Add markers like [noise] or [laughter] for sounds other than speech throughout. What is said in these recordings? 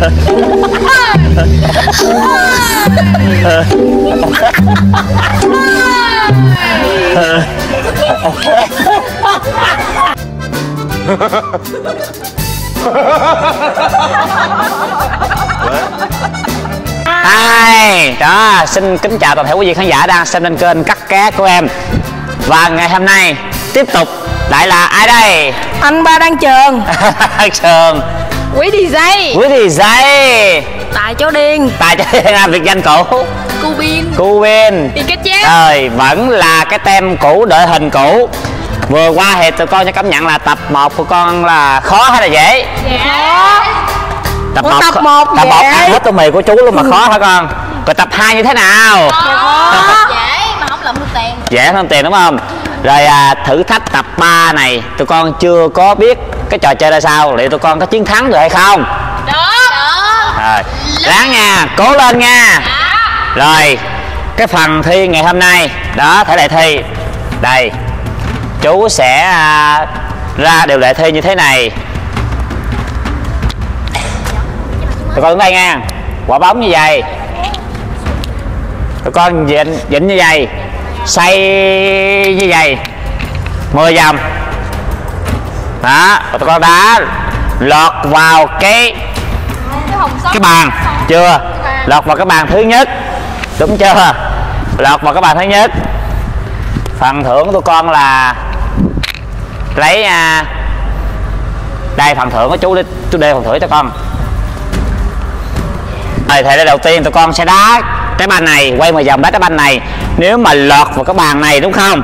Hai, đó, xin kính chào toàn thể quý vị khán giả đang xem trên kênh Cắt Ké của em. Và ngày hôm nay tiếp tục lại là ai đây? Anh ba đang trường. [laughs] Trường Quý đi dây. Quý thì dây. Tại chỗ điên Tài cho em việc danh cũ Cu biên Cu chép. Rồi, vẫn là cái tem cũ, đội hình cũ. Vừa qua thì tụi con cho cảm nhận là tập 1 của con là khó hay là dễ? Dạ Tập một tập một Tập. 1 ăn hết tô mì của chú luôn mà khó hả con? Rồi tập 2 như thế nào? [laughs] dễ mà không lụm được tiền. Dễ hơn tiền đúng không rồi à, thử thách tập 3 này tụi con chưa có biết cái trò chơi ra sao. Liệu tụi con có chiến thắng được hay không? Được. Rồi ráng nha cố lên nha. Rồi cái phần thi ngày hôm nay đó thể lệ thi. Đây chú sẽ à, ra điều lệ thi như thế này. Tụi con đứng đây nha quả bóng như vậy. Tụi con vịnh vịnh như vậy xoay như vậy. 10 vòng đó và tụi con đá lọt vào cái cái bàn. Chưa? Lọt vào cái bàn thứ nhất. Đúng chưa? Lọt vào cái bàn thứ nhất. Phần thưởng của tụi con là lấy à, đây phần thưởng của chú đi chú đề phần thưởng cho con. Rồi thì đầu tiên tụi con sẽ đá trái banh này, quay một vòng đá trái banh này. Nếu mà lọt vào cái bàn này, đúng không?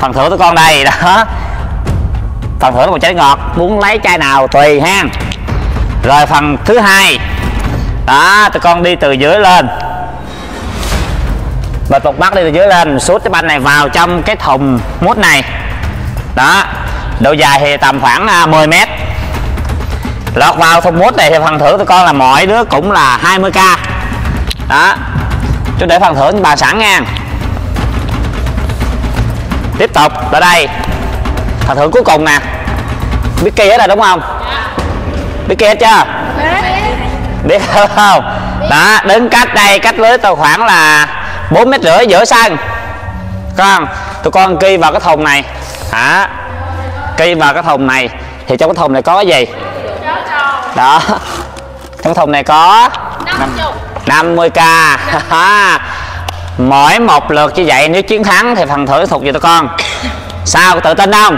Phần thưởng tụi con đây, đó. Phần thưởng là một trái ngọt, muốn lấy chai nào tùy ha. Rồi phần thứ hai, đó, tụi con đi từ dưới lên. Và một mắt đi từ dưới lên, suốt cái banh này vào trong cái thùng mút này. Đó, độ dài thì tầm khoảng à, 10 mét. Lọt vào thùng mút này thì phần thưởng tụi con là mỗi đứa cũng là 20k đó chú để phần thưởng cho bà sẵn nha. Tiếp tục ở đây. Phần thưởng cuối cùng nè. Biết kia hết rồi đúng không? Biết kia hết chưa? Biết không? Đó đứng cách đây cách lưới tôi khoảng là bốn mét rưỡi giữa sân. Con tụi con ghi vào cái thùng này. Hả ghi vào cái thùng này. Thì trong cái thùng này có cái gì? Đó. Trong cái thùng này có 50k [laughs] mỗi một lượt như vậy nếu chiến thắng thì phần thưởng thuộc về tụi con. Sao tự tin không?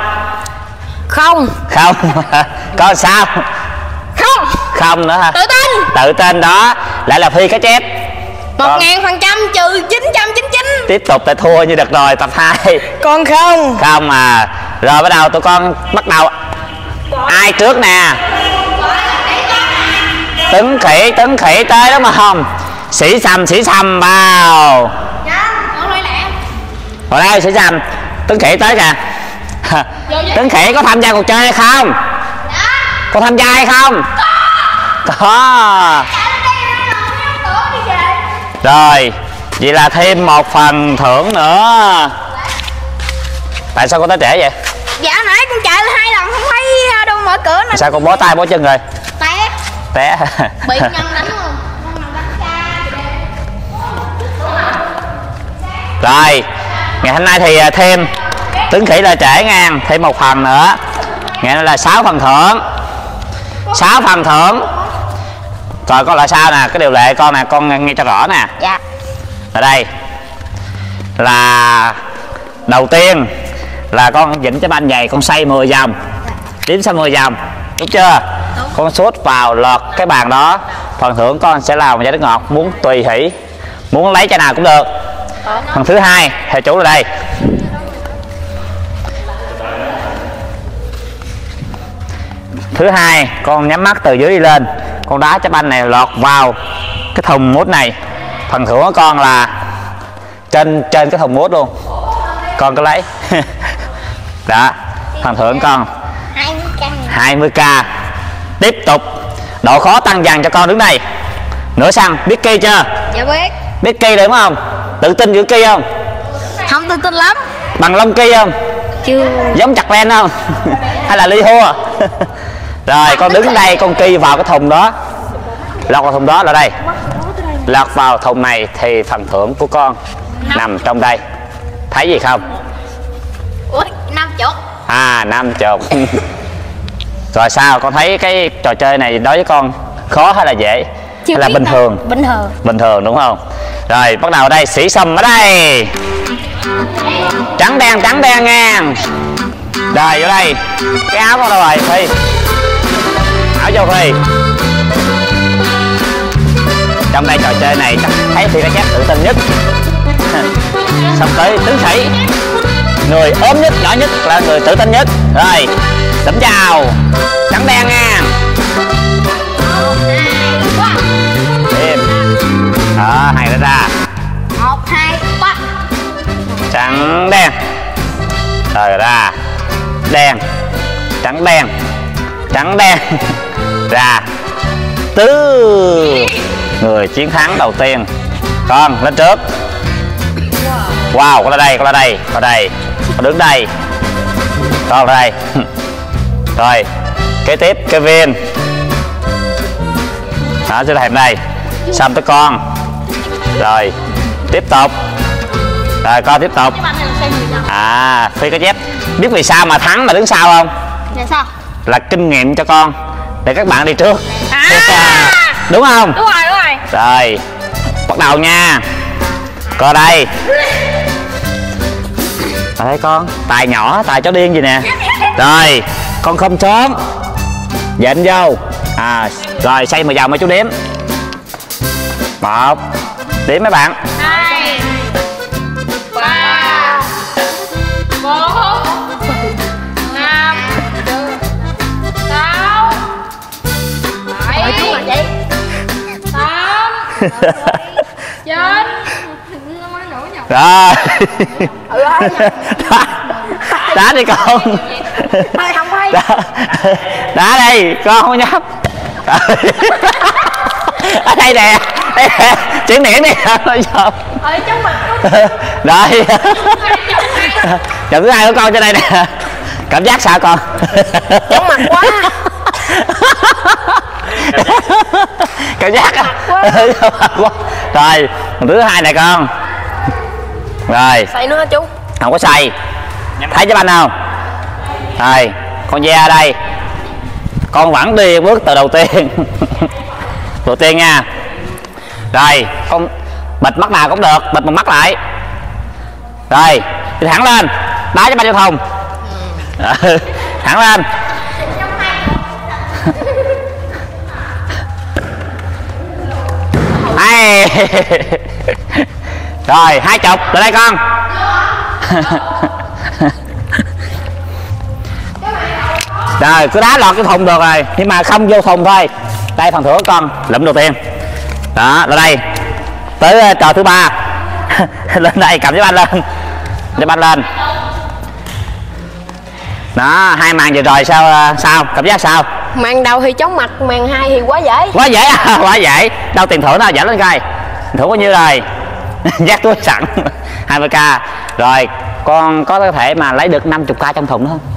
Không. Không. [laughs] Có sao? Không. Không nữa hả? Tự tin. Tự tin đó. Lại là phi cá chép. Một Con. ngàn phần trăm trừ 999 tiếp tục tại thua như được rồi tập 2 Con không. Không à. Rồi bắt đầu tụi con bắt đầu. Ai trước nè tấn khỉ tấn khỉ tới đúng không. Sĩ sầm sĩ sầm vào. Vào đây sĩ sầm. Tấn khỉ tới kìa. Tấn khỉ có tham gia cuộc chơi hay không? Có tham gia hay không? Có. Rồi vậy là thêm một phần thưởng nữa. Tại sao con tới trễ vậy? Dạ nãy con chạy hai lần không thấy đâu mở cửa nè. Sao con bó tay bó chân rồi té. Bị [laughs] nhân đánh rồi ngày hôm nay thì à, thêm tướng khỉ là trễ ngang thêm một phần nữa. Nay là 6 phần thưởng. 6 phần thưởng. Rồi con lại sao nè? Cái điều lệ con nè con nghe cho rõ nè. Dạ. Ở đây là đầu tiên là con dịnh cái banh dày con xoay 10 vòng đếm xoay 10 vòng đúng chưa con sút vào lọt cái bàn đó. Phần thưởng con sẽ là một trái nước ngọt muốn tùy hỷ. Muốn lấy trái nào cũng được. Phần thứ hai thầy chủ là đây. Thứ hai con nhắm mắt từ dưới đi lên. Con đá trái banh này lọt vào cái thùng mút này. Phần thưởng của con là trên trên cái thùng mút luôn. Con có lấy. [laughs] Đó phần thưởng con hai mươi căn 20k tiếp tục. Độ khó tăng dần cho con đứng đây. Nửa xăng biết cây chưa? Dạ biết. Biết cây đúng không? Tự tin giữ cây không? Không tự tin lắm. Bằng lông cây không? Chưa. Giống chặt len không? [laughs] Hay là ly hua? [laughs] Rồi con đứng đây con kỳ vào cái thùng đó. Lọt vào thùng đó là đây. Lọt vào thùng này thì phần thưởng của con nằm trong đây. Thấy gì không? Ui năm chục. À năm chục [laughs] rồi sao? Con thấy cái trò chơi này đối với con khó hay là dễ? Hay là bình đâu. thường? Bình thường. Bình thường đúng không? Rồi bắt đầu ở đây sĩ sâm ở đây. Trắng đen trắng đen nha rồi vô đây. Cái áo con đâu rồi phi. Áo vô phi. Trong đây trò chơi này chắc thấy phi cái chép tự tin nhất. [laughs] Sắp tới tướng sĩ. Người ốm nhất nhỏ nhất là người tự tin nhất. Rồi sẩm chào trắng đen nha. Thêm. Đó hai nó ra. Một hai ba. Trắng đen. Rồi ra. Đen. Trắng đen. Trắng đen. [laughs] Ra. Tứ người chiến thắng đầu tiên. Con lên trước. Wow con ra đây con ra đây con ra đây. Con đứng đây. Con ra đây [laughs] rồi kế tiếp Kevin. Đó sẽ thèm đây xong tới con. Rồi tiếp tục. Rồi con tiếp tục. Này à phi có dép biết vì sao mà thắng mà đứng sau không? Là sao? Là kinh nghiệm cho con. Để các bạn đi trước. À. [laughs] đúng không? Đúng rồi đúng rồi. Rồi bắt đầu nha. Coi đây. Đây con. Tài nhỏ tài chó điên gì nè. Rồi con không trốn dện vô. À rồi xây mà vào mấy chú đếm. Một. Đếm mấy bạn? Hai. Ba. Bốn. Năm. Sáu. Bảy. Tám. [laughs] Chín. Rồi. Đá, [laughs] đá đi con Đá, đá đây con không nhấp ở đây nè. Đây nè. Chuyển điển đi. Nói sao ở trong mặt rồi trận thứ hai của con trên đây nè. Cảm giác sao con? Chóng mặt quá. Cảm giác [laughs] quá. Rồi thứ hai này con. Rồi. Xài nữa hả chú? Không có xay thấy cho anh không? Rồi con ở đây. Con vẫn đi bước từ đầu tiên. [laughs] Đầu tiên nha. Rồi con bịt mắt nào cũng được bịt một mắt lại. Rồi đi thẳng lên. Đá cho ba giao thông. Ừ, [laughs] thẳng lên. [laughs] Ai. rồi hai chục lại đây con rồi cứ đá lọt cái thùng được rồi. Nhưng mà không vô thùng thôi. Đây phần thưởng con lụm đầu tiên. Đó lại đây. Tới ờ, trò thứ ba. [laughs] Lên đây cầm cái banh lên. Cái banh lên. Đó hai màn vừa rồi sao ờ, sao? Cảm giác sao? Màn đầu thì chóng mặt màn hai thì quá dễ. Quá dễ à, [laughs] quá dễ. Đâu tiền thưởng nào dẫn lên coi. Thưởng bao nhiêu rồi? [laughs] Dắt túi sẵn. 20k rồi con có thể mà lấy được 50k trong thùng đó không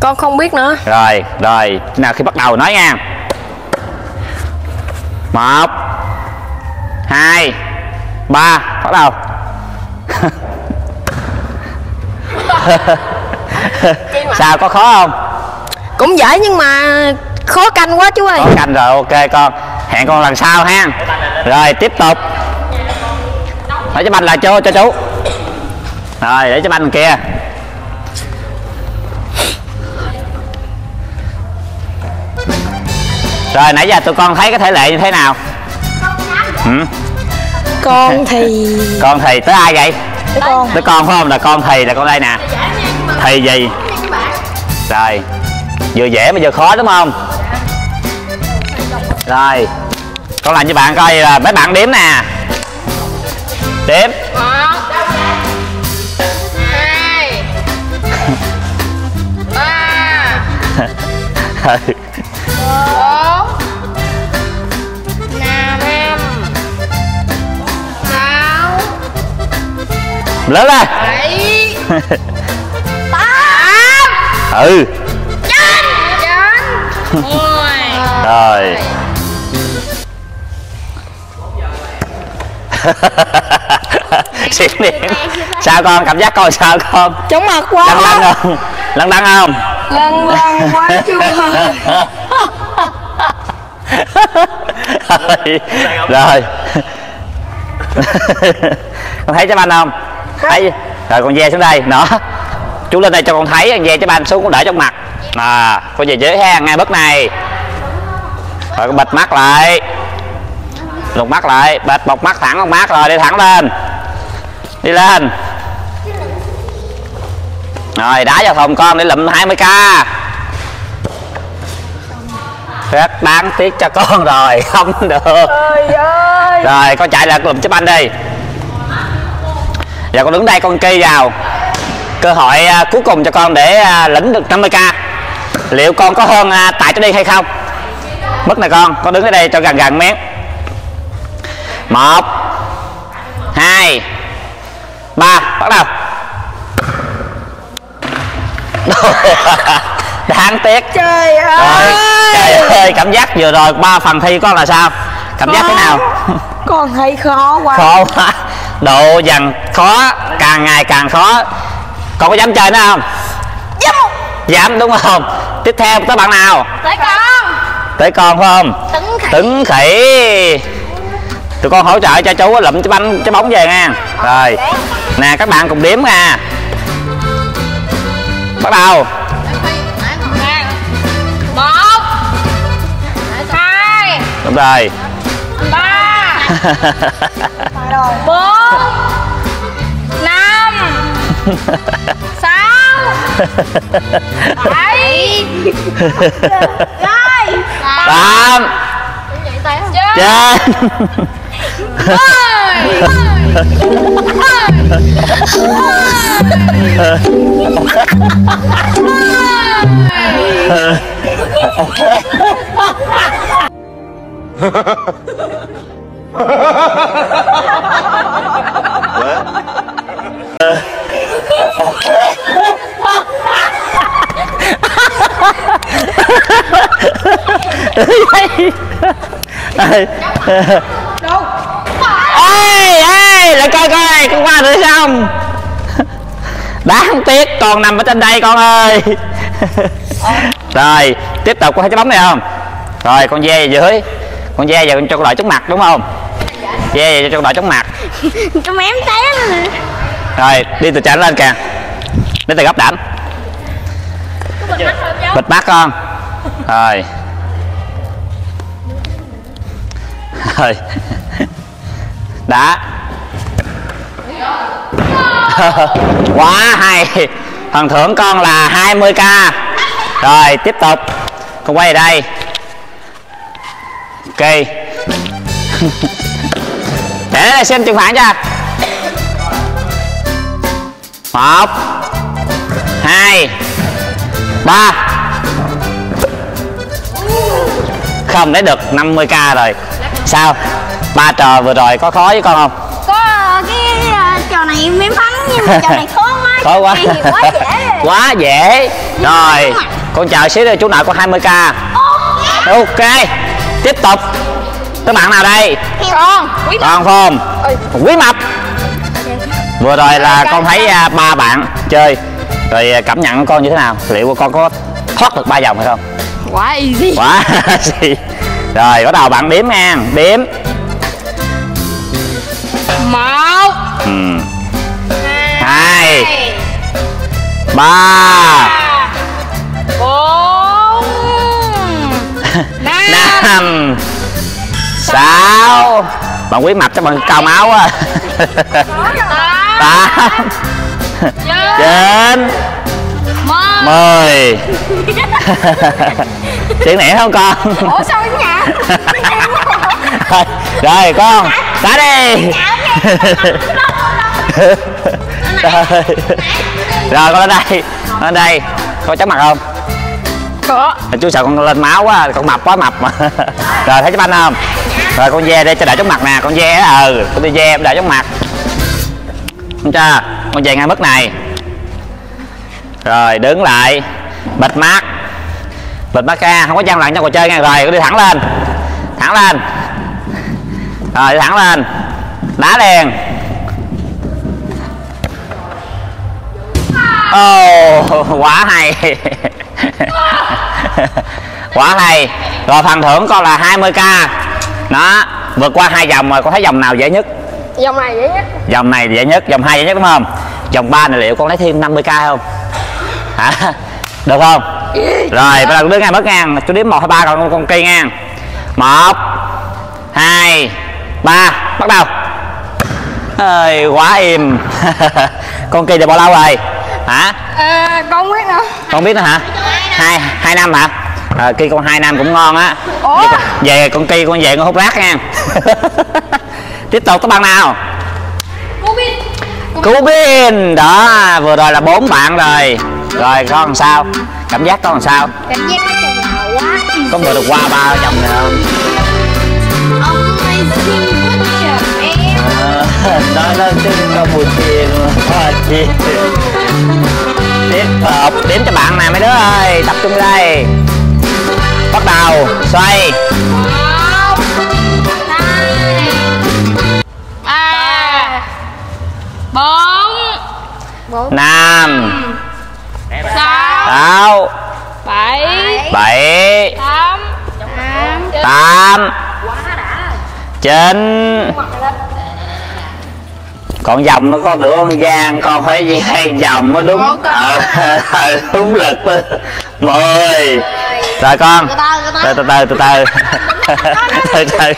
con không biết nữa. Rồi rồi. Nào khi bắt đầu nói nha. Một hai ba. Bắt đầu. [laughs] Sao có khó không? Cũng dễ nhưng mà khó canh quá chú ơi. Có canh rồi ok con. Hẹn con lần sau ha. Rồi tiếp tục. Để cho banh lại cho cho chú. Rồi để cho banh kia rồi nãy giờ tụi con thấy cái thể lệ như thế nào? Ừ? con thì [laughs] con thì tới ai vậy? Tới con. Tới con phải không? Là con thì là con đây nè. Thì gì? rồi. Vừa dễ mà vừa khó đúng không? Rồi. Con làm cho bạn coi là mấy bạn đếm nè. Đếm. Một hai ba [laughs] lớn lên. Bảy [laughs] tám. Ừ. Chín. Chín. Mười. Rồi. [laughs] Xỉn điện sao con? Cảm giác con sao con? Chóng mặt quá. Lăn lăn không? Lăn lăn không? Lăn lăn quá chú [laughs] rồi. Rồi. Con thấy trái banh không thấy rồi con ve xuống đây. Đó. Chú lên đây cho con thấy ve trái banh xuống con để trong mặt. À con về dưới ha ngay bước này. Rồi con bịt mắt lại. Lục mắt lại. Bịt một mắt thẳng một mắt rồi đi thẳng lên. Đi lên. Rồi đá vào phòng con để lụm 20 k. Rất đáng tiếc cho con rồi không được. Ơi. Rồi con chạy lại lùm chép anh đi giờ con đứng đây con kê vào. Cơ hội à, cuối cùng cho con để à, lĩnh được 50k liệu con có hơn à, tại cho đi hay không? Mất này con con đứng ở đây cho gần gần mét một hai ba bắt đầu. [laughs] Đáng tiếc. Trời ơi! trời ơi cảm giác vừa rồi ba phần thi con là sao? Cảm giác thế nào? Con thấy khó quá. Khó quá độ dần khó càng ngày càng khó. Con có dám chơi nữa không? Dám. Dám đúng không? Tiếp theo tới bạn nào? Tới con. Tới con phải không? Tấn khỉ. Tứng khỉ. Tụi con hỗ trợ cho chú lụm cái bánh cái bóng về nha. Rồi. Nè các bạn cùng đếm nha. Bắt đầu. Một. Hai. Đúng rồi Bốn. Năm. Sáu. Bảy. Rồi tám. Chín trên [laughs] ê ê, lại coi coi, con qua được không đáng tiếc, còn nằm ở trên đây con ơi. Rồi, tiếp tục có thấy cái bóng này không? Rồi, con ve về dưới. Con ve giờ con cho loại trước mặt, đúng không? Ve về cho con đội chống mặt. [laughs] Cho mém té rồi. Đi từ trên lên kìa. Đi từ góc đảnh. Có bịt mắt con. Rồi. Rồi. [laughs] Đã. [laughs] Quá hay. Phần thưởng con là 20k rồi tiếp tục. Con quay về đây. Ok để đây xem chừng phản cho. Một hai ba. Không lấy được 50k rồi. Sao? Ba trò vừa rồi có khó với con không? Có cái à, trò này mém bắn nhưng mà trò này khó quá. [laughs] Khó quá. Quá dễ. Rồi [laughs] quá dễ. Rồi con chờ xíu đi chú nội có 20k ok tiếp tục. Tới bạn nào đây Con Quý con phong quý mập. Vừa rồi là con thấy à, ba bạn chơi. Rồi à, cảm nhận của con như thế nào? Liệu con có thoát được ba vòng hay không? Quá easy. Quá [laughs] gì rồi bắt đầu bạn đếm nha. Đếm Một. Ừ. hai. Ba. Bốn. [laughs] Năm. Năm sáu bạn quý mập cho bạn cao máu á Tám tám Chín Mười chuyện nẻ không con? Ủa sao cái nhà? Rồi, [laughs] rồi con xả đi rồi, rồi con lên đây. Lên đây. Con chóng mặt không? Có. Chú sợ con lên máu quá con mập quá mập mà. [laughs] Rồi thấy cái banh không rồi, con ve đây, cho đợi chóng mặt nè, con ve ừ con đi ve đợi chóng mặt. Không chưa? Con về ngay mức này. Rồi, đứng lại. Bịt mắt bịt mắt ra không có gian lặng trong trò chơi nha. Rồi, con đi thẳng lên. Thẳng lên. Rồi, đi thẳng lên. Đá liền. Ồ quá hay. [laughs] Quá hay. Rồi, phần thưởng con là 20k đó vượt qua hai vòng rồi con thấy vòng nào dễ nhất? Dòng này dễ nhất. Vòng này dễ nhất vòng hai dễ nhất đúng không? Vòng ba này liệu con lấy thêm 50k không? Hả? Được không? Rồi bây giờ đứng ngang mất ngang. Chú đếm một hai ba còn con cây ngang một hai ba bắt đầu. Ơi quá im. [laughs] Con kỳ được bao lâu rồi? Hả? À, con biết nữa. Con biết nữa hả? Hai hai năm hả à, kỳ con hai năm cũng ngon á? Về con- về con về con hút rác nha. [laughs] Tiếp tục tới bạn nào? Cú Bin. Đó vừa rồi là bốn bạn rồi. Rồi con làm sao? Cảm giác con làm sao? Cảm giác nó chừng nào quá. Có vừa được qua ba vòng này không? Ông ơi xin [laughs] quá trời em. Ờ, có tiền tiếp tục đếm cho bạn nè mấy đứa ơi. Tập trung đây bắt đầu xoay. Một hai ba bốn. Năm. Sáu. Bảy. Bảy. Tám. Tám. Chín. Còn vòng nó có được con gian con phải hai vòng mới đúng. Ờ, [laughs] đúng lực. Mười rồi con. Từ từ từ từ từ từ [laughs] từ.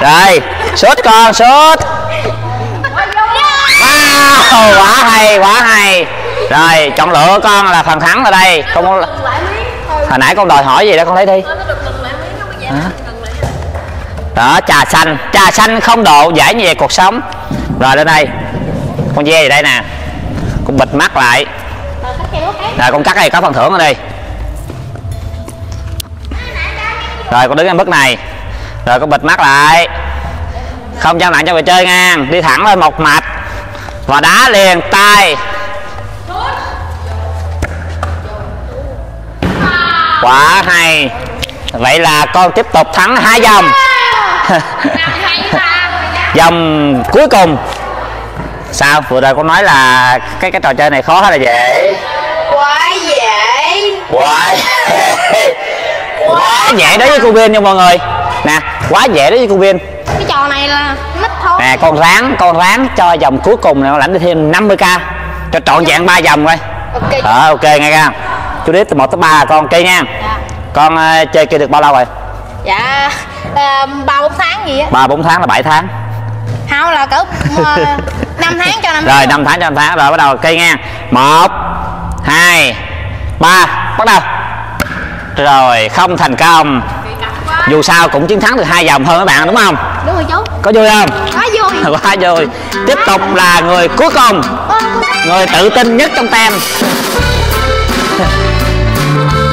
Rồi sút con sút wow quá hay quá hay. Rồi chọn lựa con là phần thắng ở đây. Không có hồi nãy con đòi hỏi gì đó con lấy đi. Đó trà xanh. Trà xanh không độ giải nhẹ cuộc sống. Rồi lên đây. Con dê gì đây nè? Con bịt mắt lại. Rồi con cắt đây có phần thưởng ở đây rồi con đứng ở mức này. Rồi con bịt mắt lại. Không cho nặng cho người chơi ngang. Đi thẳng lên một mạch. Và đá liền tay. Quá hay. Vậy là con tiếp tục thắng hai vòng. [laughs] Vòng cuối cùng. Sao? Vừa rồi con nói là cái cái trò chơi này khó hay là dễ? Quá dễ. Quá quá dễ đối với cô viên nha mọi người. Nè quá dễ đối với cô viên cái trò này là nít thôi. Nè con ráng con ráng cho vòng cuối cùng này con lãnh được thêm 50k cho trọn vẹn ba vòng coi. Ok. Ờ ok nghe không? Chú đếm từ một tới ba con cây nha. Dạ. Con ờ, chơi kia được bao lâu rồi? Dạ à, ba bốn tháng gì á. Ba bốn tháng là 7 tháng. Không là cỡ ờ, [laughs] năm tháng cho năm rồi 5 tháng cho 5 tháng. Rồi bắt đầu cây ngang một hai ba. Bắt đầu rồi không thành công. Dù sao cũng chiến thắng được hai vòng hơn các bạn đúng không? Đúng rồi chú. Có vui không? Quá vui. [laughs] Quá vui. Tiếp tục là người cuối cùng. Người tự tin nhất trong tem [laughs]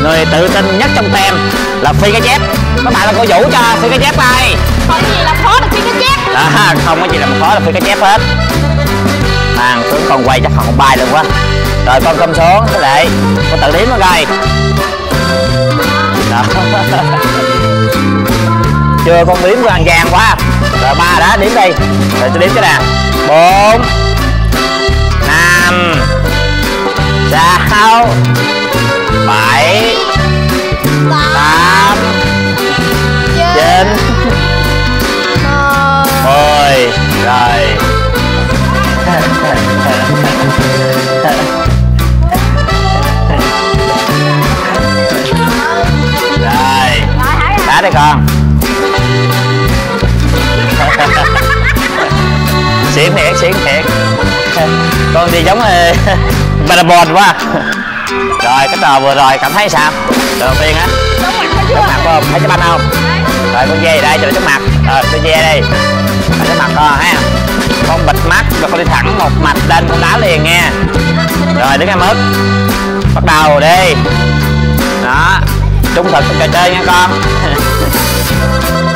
người tự tin nhất trong tem là phi cái dép các bạn là cô vũ cho phi cái dép đây. Còn gì là khó được phi cái chép. Đó không có gì làm khó là phi cái dép hết. Hàng xuống con quay chắc không bay luôn quá. Rồi con cầm xuống cái lệ. Con tự đếm nó coi đó [laughs] chưa, con đếm vàng vàng quá. Rồi, ba đã đếm đi. Rồi, tôi đếm cái nè bốn. Parabon quá. Rồi, cái trò vừa rồi, cảm thấy sao? Đầu tiên á. Trước mặt không thấy cái banh không? Rồi, con dê đây, cho nó trước mặt. Rồi con dê đây. Ở trước mặt con ha. Con bịt mắt rồi con đi thẳng một mạch lên, con đá liền nha. Rồi, đứng em ức bắt đầu đi. Đó. Trung thực trong trò chơi nha con. [laughs]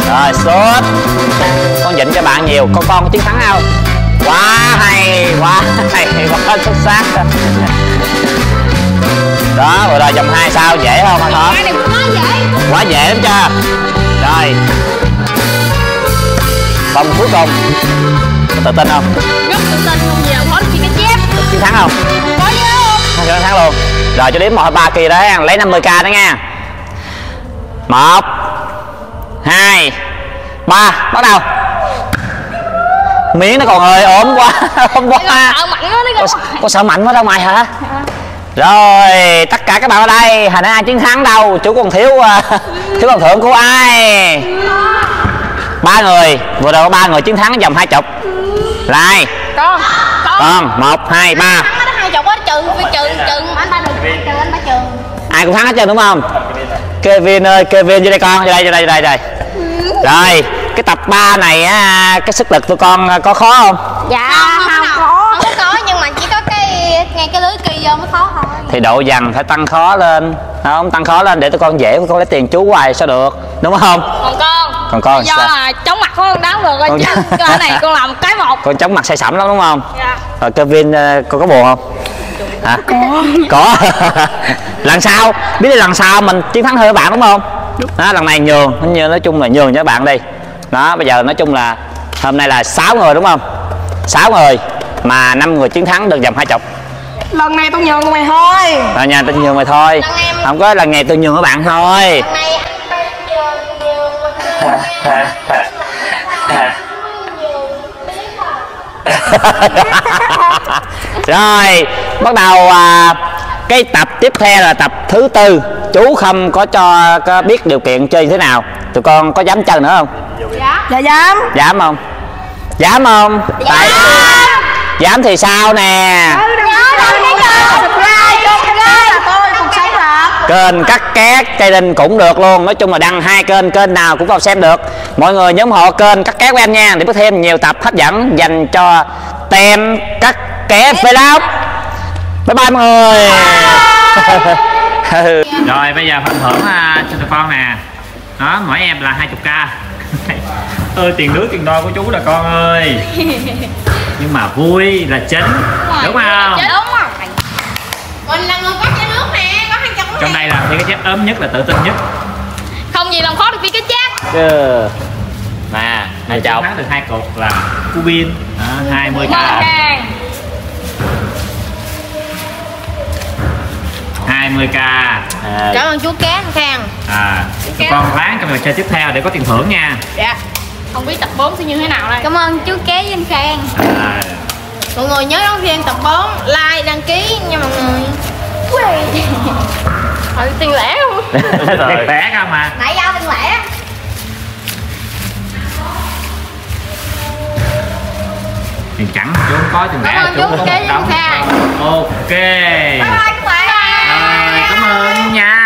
Rồi, sốt. Con dịnh cho bạn nhiều. Con con có chiến thắng không? Quá hay quá hay quá xuất sắc. Đó vừa rồi vòng hai sao dễ không anh hả? Quá dễ. Lắm chưa rồi. Vòng cuối cùng. Tự tin không? Rất tự tin không gì đâu khó được phi cái chép. Chiến thắng không? Có chứ. Không Thắng chiến thắng luôn. Rồi cho đến một ba kỳ đấy lấy 50k đó nha. Một hai ba bắt đầu miếng nó còn hơi ốm quá [laughs] ốm quá đi có, sợ mạnh quá đâu mày hả? Rồi tất cả các bạn ở đây hình ai chiến thắng đâu chú còn thiếu à, thiếu phần thưởng của ai? Ba người vừa rồi có ba người chiến thắng vòng hai chục. Lại. Con Con. Một hai ba. Ai cũng thắng hết trơn đúng không? Kevin ơi Kevin vô đây con vô đây vô đây vô đây, vô đây. rồi cái tập 3 này á cái sức lực tụi con có khó không? Dạ không, không, không có. Có nhưng mà chỉ có cái ngay cái lưới kỳ vô mới khó thôi. Thì độ dần phải tăng khó lên. Không tăng khó lên để tụi con dễ con lấy tiền chú hoài sao được đúng không? Còn con. Còn con do sao? là chống mặt con đáng được rồi Con- chứ. cái này [laughs] con làm cái một. Con chống mặt say sẩm lắm đúng không? Dạ. Rồi Kevin ờ, con có buồn không? Hả? Có. Có. [laughs] Lần sau biết là lần sau mình chiến thắng hơn các bạn đúng không? Đó lần này nhường như nói chung là nhường cho các bạn đi đó bây giờ nói chung là hôm nay là 6 người đúng không? 6 người mà năm người chiến thắng được vòng hai chục. Lần này tôi nhường mày thôi. Rồi nha tôi nhường mày thôi. Em- không có lần này tôi nhường các bạn thôi. [laughs] Rồi bắt đầu à, cái tập tiếp theo là tập thứ tư. Chú không có cho có biết điều kiện chơi như thế nào? Tụi con có dám chơi nữa không dạ dạ dám. Dám không? Dám không? Tại dám thì sao nè? Ký kênh subscribe cho kênh cắt két cây đinh cũng được luôn. Nói chung là đăng hai kênh kênh nào cũng vào xem được. Mọi người nhớ ủng hộ kênh cắt két của em nha. Để có thêm nhiều tập hấp dẫn dành cho tem cắt két vlog. Bye bye mọi người. [laughs] Rồi bây giờ phần thưởng à, cho tụi con nè. Đó mỗi em là 20k [laughs] ơi tiền nước tiền đo của chú là con ơi. [laughs] Nhưng mà vui là chính. Đúng không? đúng rồi. Mình là người có chai nước nè có hai chục trong đây là phi cái chép ốm nhất là tự tin nhất. Không gì làm khó được phi cái chép Chứ. nè hai chậu được hai cục là cu pin hai mươi k hai mươi k cảm ơn chú cán khang. À tụi con ráng trong trò chơi tiếp theo để có tiền thưởng nha. Dạ không biết tập 4 sẽ như thế nào đây. Cảm ơn chú ké với anh khang. À, mọi người nhớ đón xem tập 4 like đăng ký nha mọi người. Hỏi [laughs] [laughs] tiền lẻ không? tiền bé không mà Nãy giao tiền lẻ. Tiền chẳng chú không có tiền lẻ Cảm ơn chú chú, có kế một với đống Khang. ok. Bye bye các